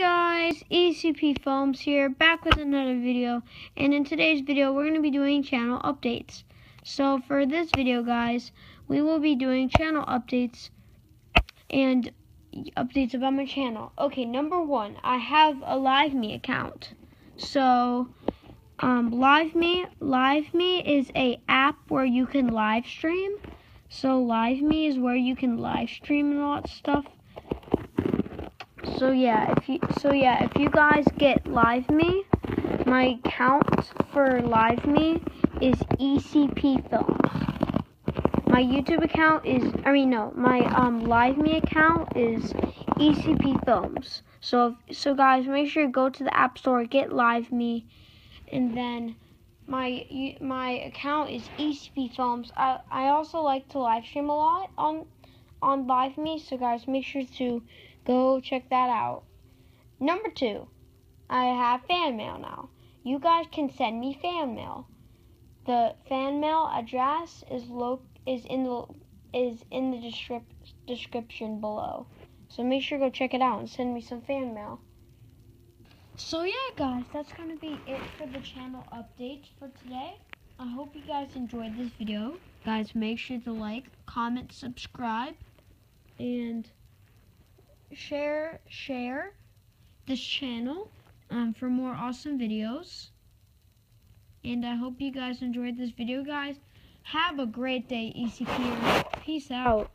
guys, ECP Films here, back with another video, and in today's video we're going to be doing channel updates. So for this video guys, we will be doing channel updates and updates about my channel. Okay, number one, I have a LiveMe account. So, um, LiveMe, LiveMe is a app where you can live stream. So LiveMe is where you can live stream and all that stuff. So yeah, if you so yeah, if you guys get LiveMe, my account for LiveMe is ECP Films. My YouTube account is I mean no, my um LiveMe account is ECP Films. So so guys, make sure you go to the App Store, get LiveMe, and then my my account is ECP Films. I I also like to live stream a lot on on Live Me, so guys, make sure to Go check that out. Number two, I have fan mail now. You guys can send me fan mail. The fan mail address is lo- is in the is in the descrip- description below. So make sure to go check it out and send me some fan mail. So yeah, guys, that's gonna be it for the channel updates for today. I hope you guys enjoyed this video. Guys, make sure to like, comment, subscribe, and share share this channel um, for more awesome videos. And I hope you guys enjoyed this video, guys. Have a great day, ECP. Peace out.